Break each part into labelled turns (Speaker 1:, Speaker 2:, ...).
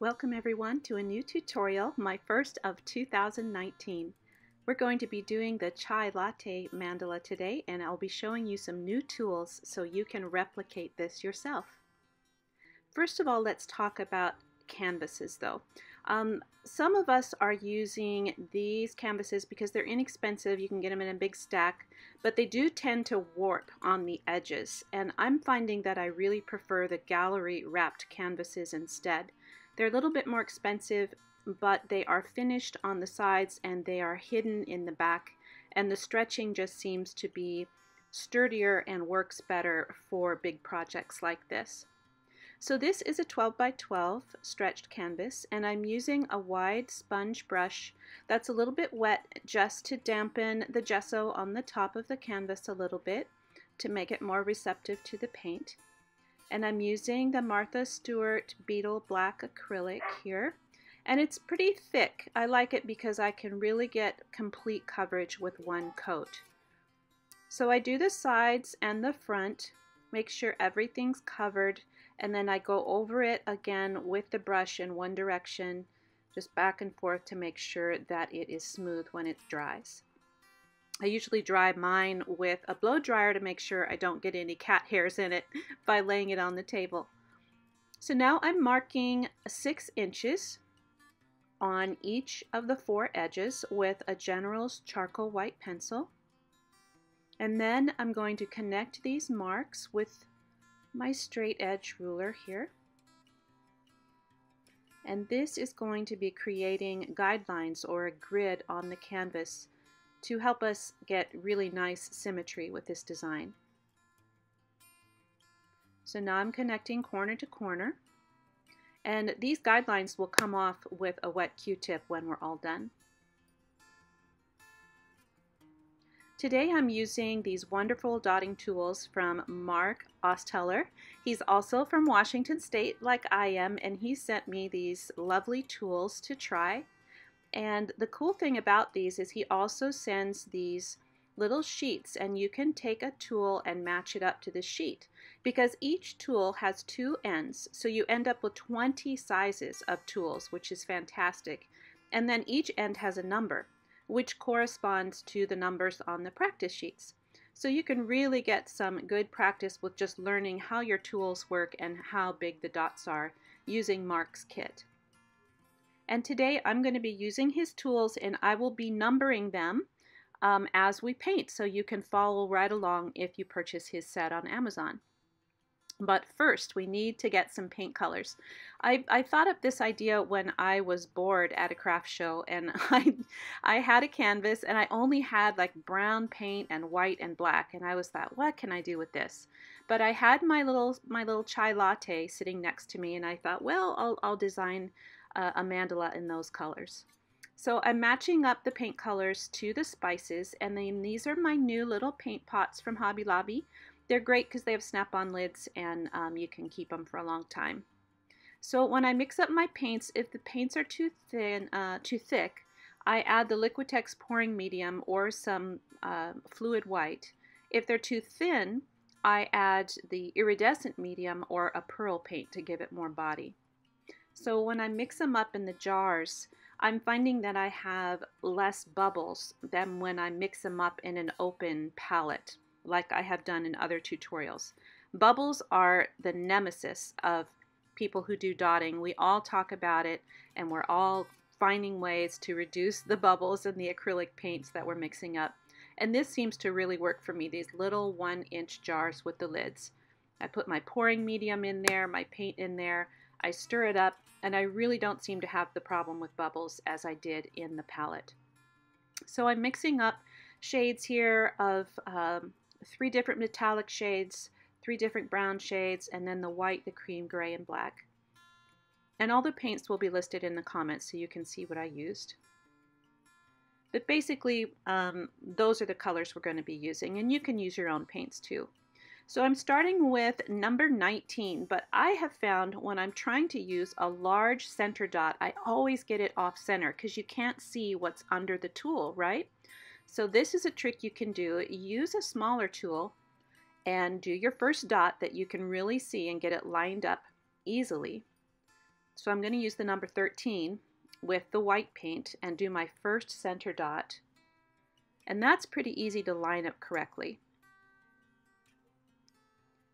Speaker 1: Welcome everyone to a new tutorial, my first of 2019. We're going to be doing the chai latte mandala today and I'll be showing you some new tools so you can replicate this yourself. First of all, let's talk about canvases though. Um, some of us are using these canvases because they're inexpensive. You can get them in a big stack, but they do tend to warp on the edges. And I'm finding that I really prefer the gallery wrapped canvases instead. They're a little bit more expensive, but they are finished on the sides and they are hidden in the back. And the stretching just seems to be sturdier and works better for big projects like this. So this is a 12 by 12 stretched canvas and I'm using a wide sponge brush that's a little bit wet just to dampen the gesso on the top of the canvas a little bit to make it more receptive to the paint. And I'm using the Martha Stewart Beetle Black Acrylic here. And it's pretty thick. I like it because I can really get complete coverage with one coat. So I do the sides and the front, make sure everything's covered and then I go over it again with the brush in one direction just back and forth to make sure that it is smooth when it dries. I usually dry mine with a blow dryer to make sure I don't get any cat hairs in it by laying it on the table. So now I'm marking six inches on each of the four edges with a General's charcoal white pencil. And then I'm going to connect these marks with my straight edge ruler here. And this is going to be creating guidelines or a grid on the canvas to help us get really nice symmetry with this design. So now I'm connecting corner to corner. And these guidelines will come off with a wet Q-tip when we're all done. Today I'm using these wonderful dotting tools from Mark Osteller. He's also from Washington State like I am and he sent me these lovely tools to try. And the cool thing about these is he also sends these little sheets and you can take a tool and match it up to the sheet because each tool has two ends so you end up with 20 sizes of tools which is fantastic and then each end has a number which corresponds to the numbers on the practice sheets. So you can really get some good practice with just learning how your tools work and how big the dots are using Mark's kit. And today I'm going to be using his tools and I will be numbering them um, as we paint so you can follow right along if you purchase his set on Amazon. But first, we need to get some paint colors. I, I thought of this idea when I was bored at a craft show, and I, I had a canvas, and I only had like brown paint and white and black, and I was thought, what can I do with this? But I had my little my little chai latte sitting next to me, and I thought, well, I'll, I'll design a, a mandala in those colors. So I'm matching up the paint colors to the spices, and then these are my new little paint pots from Hobby Lobby. They're great because they have snap-on lids and um, you can keep them for a long time. So when I mix up my paints, if the paints are too thin, uh, too thick, I add the Liquitex pouring medium or some uh, fluid white. If they're too thin, I add the iridescent medium or a pearl paint to give it more body. So when I mix them up in the jars, I'm finding that I have less bubbles than when I mix them up in an open palette like I have done in other tutorials. Bubbles are the nemesis of people who do dotting. We all talk about it and we're all finding ways to reduce the bubbles in the acrylic paints that we're mixing up. And this seems to really work for me, these little one inch jars with the lids. I put my pouring medium in there, my paint in there, I stir it up, and I really don't seem to have the problem with bubbles as I did in the palette. So I'm mixing up shades here of um, three different metallic shades, three different brown shades, and then the white, the cream, gray, and black. And all the paints will be listed in the comments so you can see what I used. But basically, um, those are the colors we're going to be using, and you can use your own paints too. So I'm starting with number 19, but I have found when I'm trying to use a large center dot, I always get it off center because you can't see what's under the tool, right? So this is a trick you can do. Use a smaller tool and do your first dot that you can really see and get it lined up easily. So I'm going to use the number 13 with the white paint and do my first center dot. And that's pretty easy to line up correctly.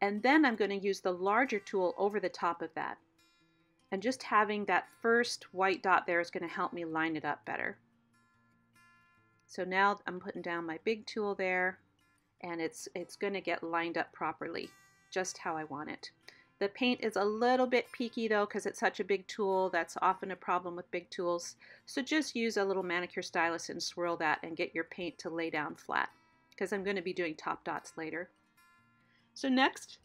Speaker 1: And then I'm going to use the larger tool over the top of that. And just having that first white dot there is going to help me line it up better. So now I'm putting down my big tool there and it's, it's going to get lined up properly, just how I want it. The paint is a little bit peaky though because it's such a big tool. That's often a problem with big tools. So just use a little manicure stylus and swirl that and get your paint to lay down flat because I'm going to be doing top dots later. So next,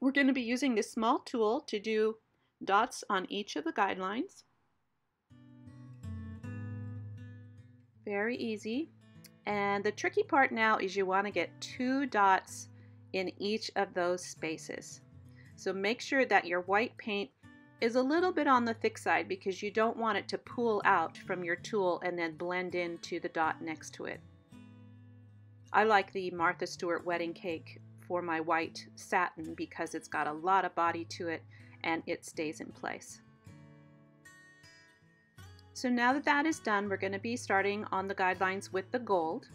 Speaker 1: we're going to be using this small tool to do dots on each of the guidelines. Very easy. And the tricky part now is you want to get two dots in each of those spaces. So make sure that your white paint is a little bit on the thick side because you don't want it to pool out from your tool and then blend into the dot next to it. I like the Martha Stewart wedding cake for my white satin because it's got a lot of body to it and it stays in place. So now that that is done, we're going to be starting on the guidelines with the gold.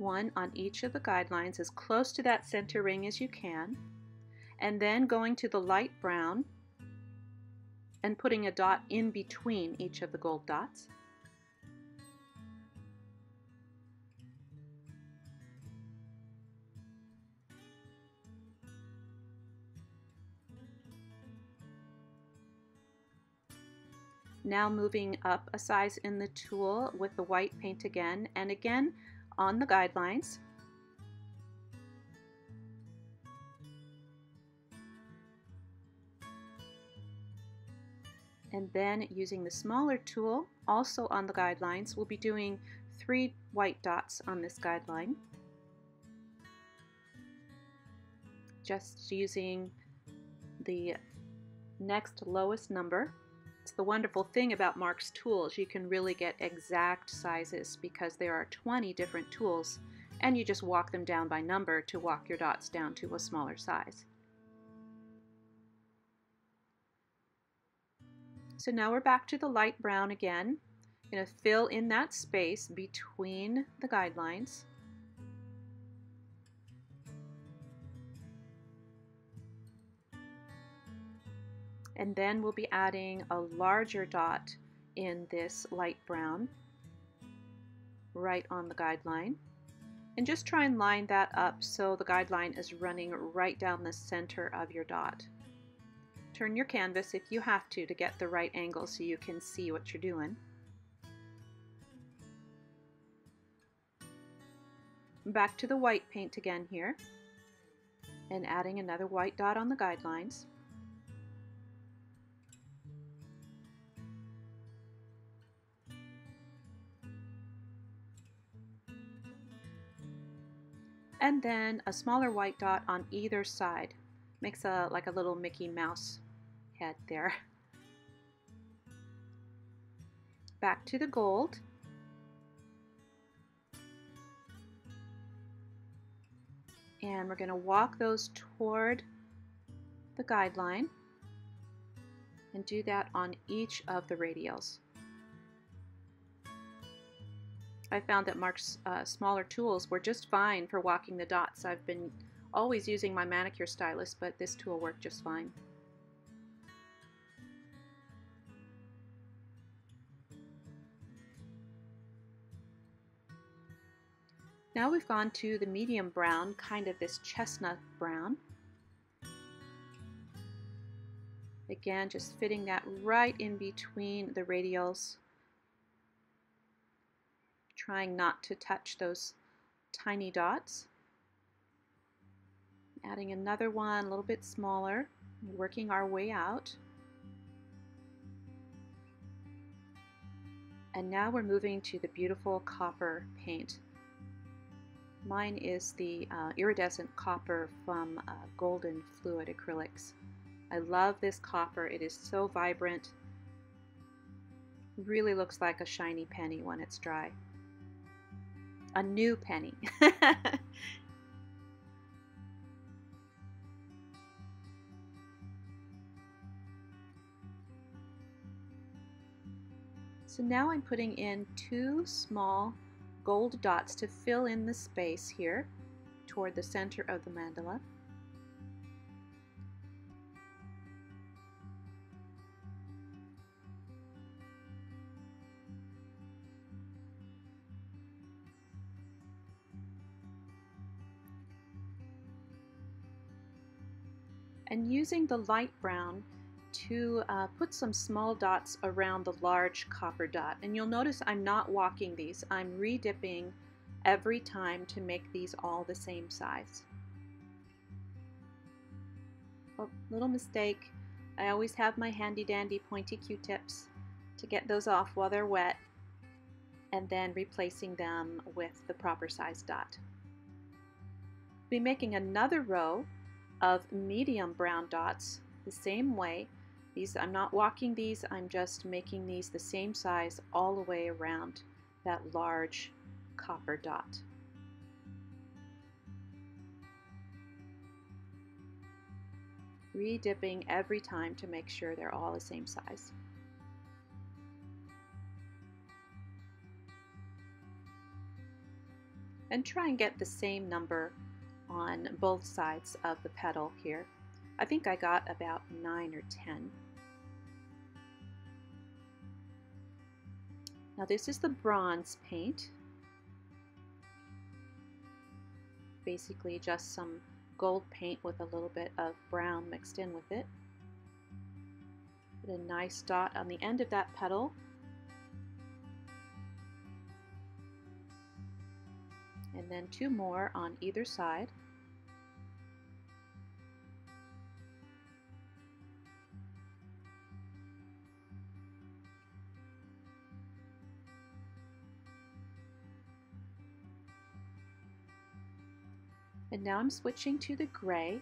Speaker 1: one on each of the guidelines as close to that center ring as you can, and then going to the light brown and putting a dot in between each of the gold dots. Now moving up a size in the tool with the white paint again, and again on the guidelines. And then using the smaller tool, also on the guidelines, we'll be doing three white dots on this guideline. Just using the next lowest number it's the wonderful thing about Mark's tools. You can really get exact sizes because there are 20 different tools and you just walk them down by number to walk your dots down to a smaller size. So now we're back to the light brown again. I'm going to fill in that space between the guidelines. and then we'll be adding a larger dot in this light brown right on the guideline and just try and line that up so the guideline is running right down the center of your dot. Turn your canvas if you have to to get the right angle so you can see what you're doing. Back to the white paint again here and adding another white dot on the guidelines. and then a smaller white dot on either side. Makes a like a little Mickey Mouse head there. Back to the gold. And we're going to walk those toward the guideline and do that on each of the radials. I found that Mark's uh, smaller tools were just fine for walking the dots. I've been always using my manicure stylus, but this tool worked just fine. Now we've gone to the medium brown, kind of this chestnut brown. Again, just fitting that right in between the radials trying not to touch those tiny dots. Adding another one a little bit smaller, working our way out. And now we're moving to the beautiful copper paint. Mine is the uh, iridescent copper from uh, Golden Fluid Acrylics. I love this copper. It is so vibrant. Really looks like a shiny penny when it's dry. a new penny. so now I'm putting in two small gold dots to fill in the space here toward the center of the mandala. and using the light brown to uh, put some small dots around the large copper dot. And you'll notice I'm not walking these, I'm redipping every time to make these all the same size. Oh, little mistake. I always have my handy dandy pointy q-tips to get those off while they're wet and then replacing them with the proper size dot. Be making another row of medium brown dots the same way. These I'm not walking these, I'm just making these the same size all the way around that large copper dot. Redipping every time to make sure they're all the same size. And try and get the same number on both sides of the petal here. I think I got about 9 or 10. Now this is the bronze paint. Basically just some gold paint with a little bit of brown mixed in with it. Put a nice dot on the end of that petal and then two more on either side. And now I'm switching to the gray.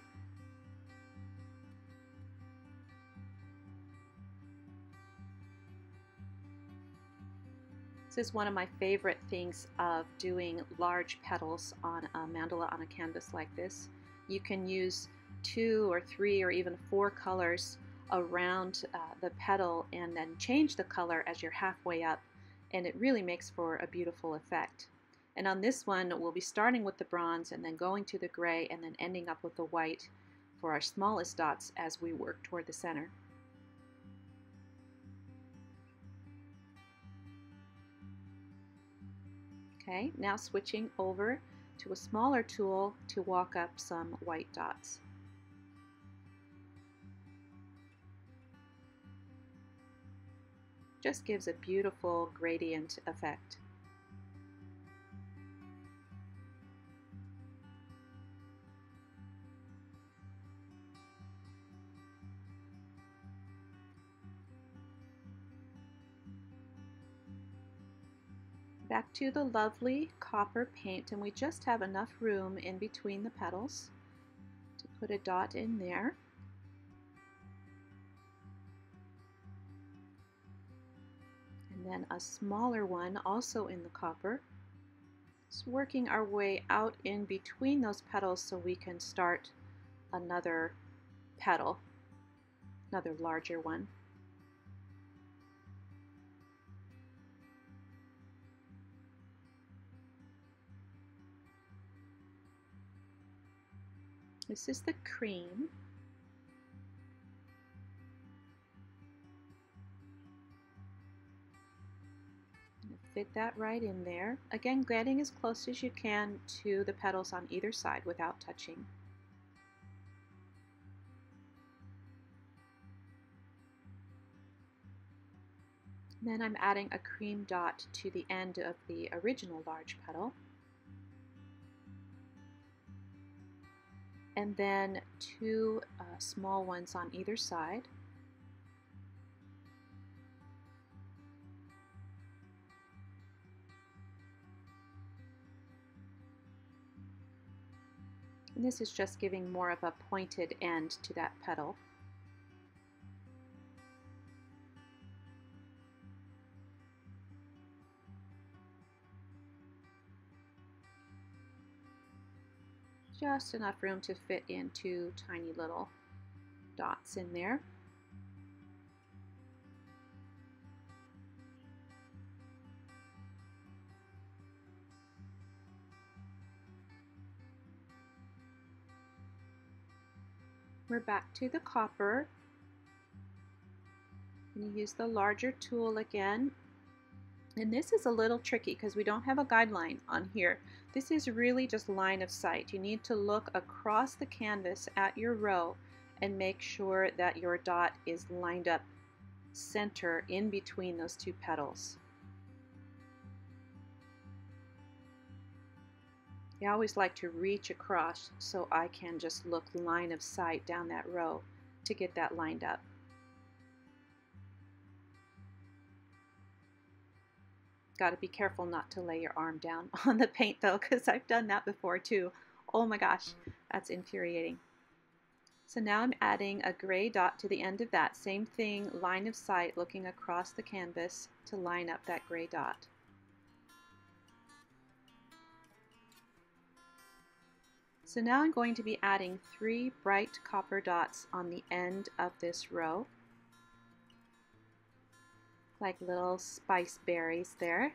Speaker 1: This is one of my favorite things of doing large petals on a mandala on a canvas like this. You can use two or three or even four colors around uh, the petal and then change the color as you're halfway up and it really makes for a beautiful effect. And on this one, we'll be starting with the bronze and then going to the gray and then ending up with the white for our smallest dots as we work toward the center. Okay, now switching over to a smaller tool to walk up some white dots. Just gives a beautiful gradient effect. To the lovely copper paint and we just have enough room in between the petals to put a dot in there. And then a smaller one also in the copper. Just working our way out in between those petals so we can start another petal, another larger one. This is the cream. Fit that right in there. Again, getting as close as you can to the petals on either side without touching. Then I'm adding a cream dot to the end of the original large petal. And then two uh, small ones on either side. And this is just giving more of a pointed end to that petal. Just enough room to fit in two tiny little dots in there. We're back to the copper. And use the larger tool again. And this is a little tricky because we don't have a guideline on here. This is really just line of sight. You need to look across the canvas at your row and make sure that your dot is lined up center in between those two petals. I always like to reach across so I can just look line of sight down that row to get that lined up. Got to be careful not to lay your arm down on the paint though because I've done that before too. Oh my gosh, that's infuriating. So now I'm adding a gray dot to the end of that. Same thing, line of sight, looking across the canvas to line up that gray dot. So now I'm going to be adding three bright copper dots on the end of this row, like little spice berries there.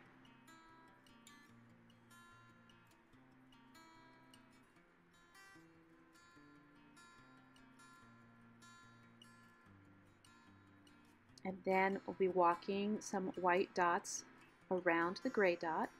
Speaker 1: And then we'll be walking some white dots around the gray dot.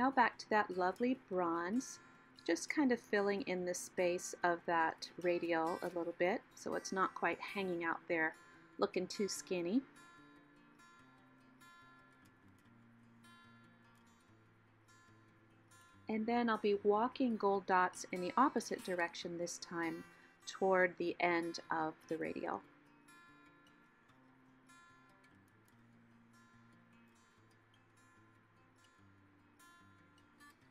Speaker 1: Now back to that lovely bronze, just kind of filling in the space of that radial a little bit so it's not quite hanging out there looking too skinny. And then I'll be walking gold dots in the opposite direction this time toward the end of the radial.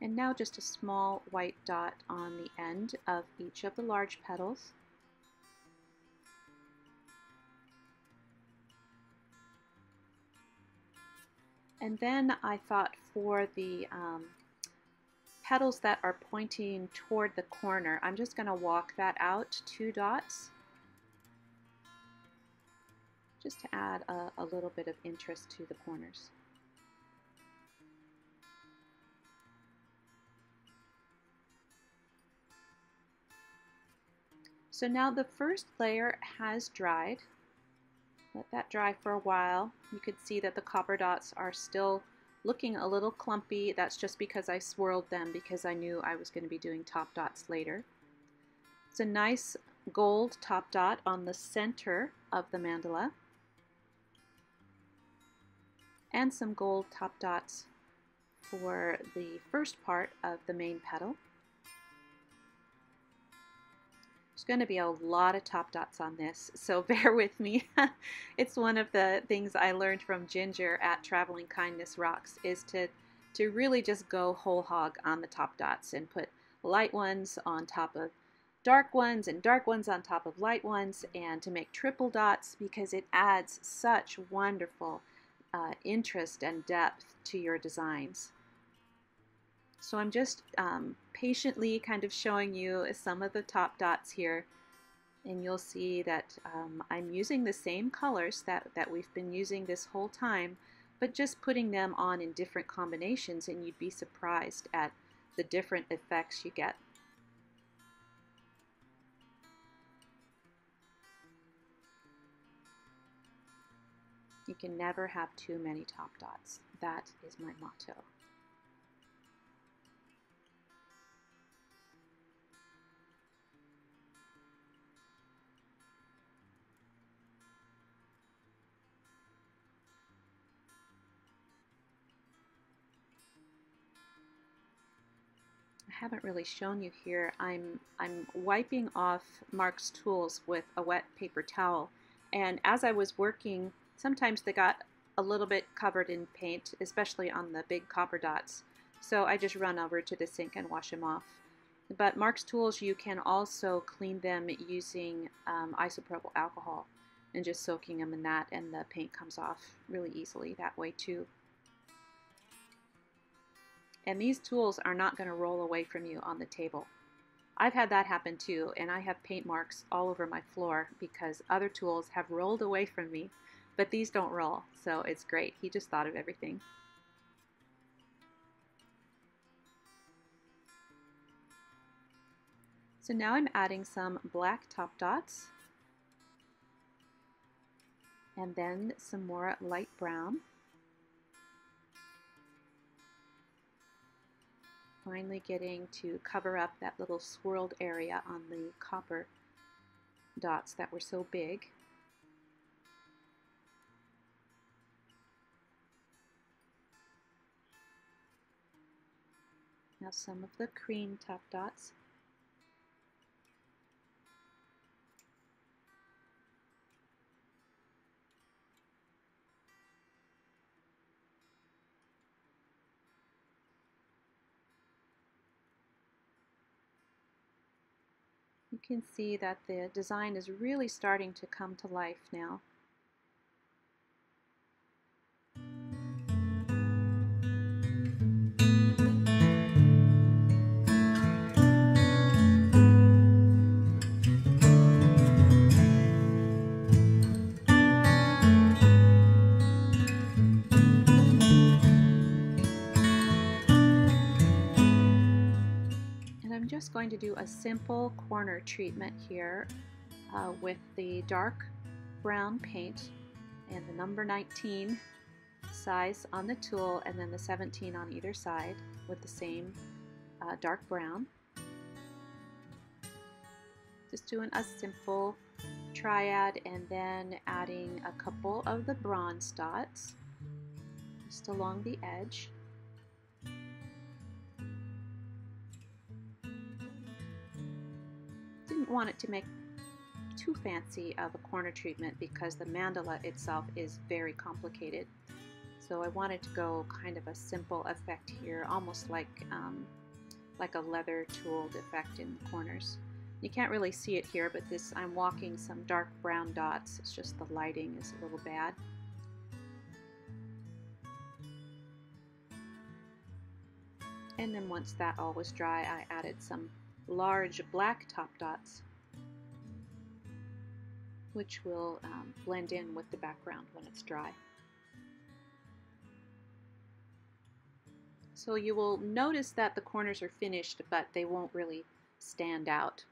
Speaker 1: And now just a small white dot on the end of each of the large petals. And then I thought for the um, petals that are pointing toward the corner, I'm just going to walk that out two dots just to add a, a little bit of interest to the corners. So now the first layer has dried. Let that dry for a while. You could see that the copper dots are still looking a little clumpy. That's just because I swirled them because I knew I was going to be doing top dots later. It's a nice gold top dot on the center of the mandala and some gold top dots for the first part of the main petal. Going to be a lot of top dots on this, so bear with me. it's one of the things I learned from Ginger at Traveling Kindness Rocks is to, to really just go whole hog on the top dots and put light ones on top of dark ones and dark ones on top of light ones and to make triple dots because it adds such wonderful uh, interest and depth to your designs. So I'm just um, patiently kind of showing you some of the top dots here and you'll see that um, I'm using the same colors that, that we've been using this whole time but just putting them on in different combinations and you'd be surprised at the different effects you get. You can never have too many top dots. That is my motto. Haven't really shown you here, I'm, I'm wiping off Mark's tools with a wet paper towel. And as I was working, sometimes they got a little bit covered in paint, especially on the big copper dots. So I just run over to the sink and wash them off. But Mark's tools, you can also clean them using um, isopropyl alcohol and just soaking them in that and the paint comes off really easily that way too. And these tools are not going to roll away from you on the table. I've had that happen too, and I have paint marks all over my floor because other tools have rolled away from me, but these don't roll, so it's great. He just thought of everything. So now I'm adding some black top dots and then some more light brown. Finally getting to cover up that little swirled area on the copper dots that were so big. Now some of the cream top dots. You can see that the design is really starting to come to life now. Just going to do a simple corner treatment here uh, with the dark brown paint and the number 19 size on the tool and then the 17 on either side with the same uh, dark brown. Just doing a simple triad and then adding a couple of the bronze dots just along the edge. Didn't want it to make too fancy of a corner treatment because the mandala itself is very complicated. So I wanted to go kind of a simple effect here, almost like um, like a leather tooled effect in the corners. You can't really see it here, but this I'm walking some dark brown dots. It's just the lighting is a little bad. And then once that all was dry, I added some large black top dots, which will um, blend in with the background when it's dry. So you will notice that the corners are finished, but they won't really stand out.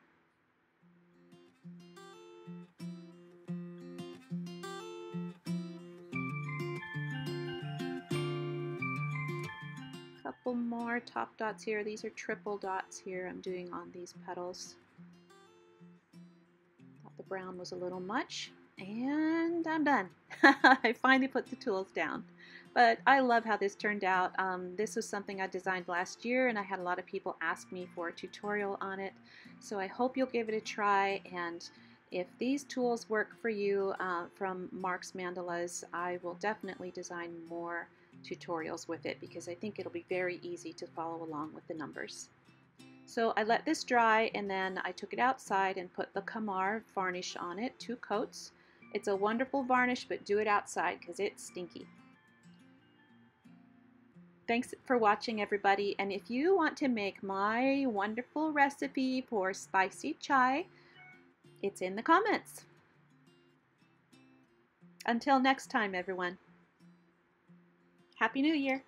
Speaker 1: Couple more top dots here. These are triple dots here I'm doing on these petals. Thought the brown was a little much and I'm done. I finally put the tools down. But I love how this turned out. Um, this was something I designed last year and I had a lot of people ask me for a tutorial on it. So I hope you'll give it a try and if these tools work for you uh, from Mark's Mandalas, I will definitely design more tutorials with it because I think it'll be very easy to follow along with the numbers. So I let this dry and then I took it outside and put the Kamar varnish on it, two coats. It's a wonderful varnish, but do it outside because it's stinky. Thanks for watching everybody and if you want to make my wonderful recipe for spicy chai, it's in the comments. Until next time everyone. Happy New Year!